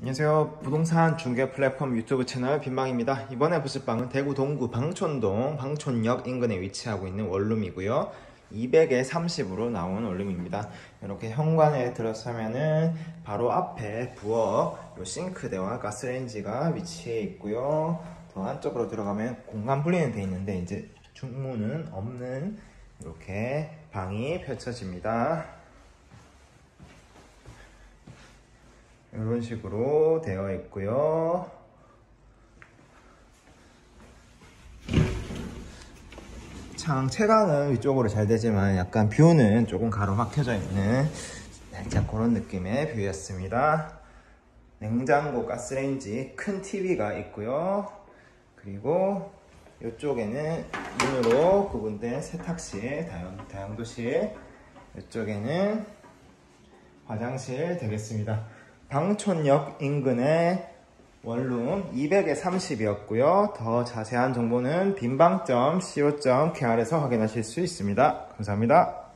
안녕하세요. 부동산 중개 플랫폼 유튜브 채널 빈방입니다. 이번에 보실 방은 대구 동구 방촌동 방촌역 인근에 위치하고 있는 원룸이고요. 200에 30으로 나온 원룸입니다. 이렇게 현관에 들어서면은 바로 앞에 부엌, 요 싱크대와 가스레인지가 위치해 있고요. 더 안쪽으로 들어가면 공간 분리는 돼 있는데 이제 중문은 없는 이렇게 방이 펼쳐집니다. 이런 식으로 되어 있고요. 창 채광은 위쪽으로 잘 되지만 약간 뷰는 조금 가로막혀져 있는 살짝 그런 느낌의 뷰였습니다. 냉장고, 가스레인지, 큰 TV가 있고요. 그리고 이쪽에는 문으로 구분된 세탁실, 다용, 다용도실, 이쪽에는 화장실 되겠습니다. 방촌역 인근의 원룸 200에 30이었고요. 더 자세한 정보는 빈방점 co.kr에서 확인하실 수 있습니다. 감사합니다.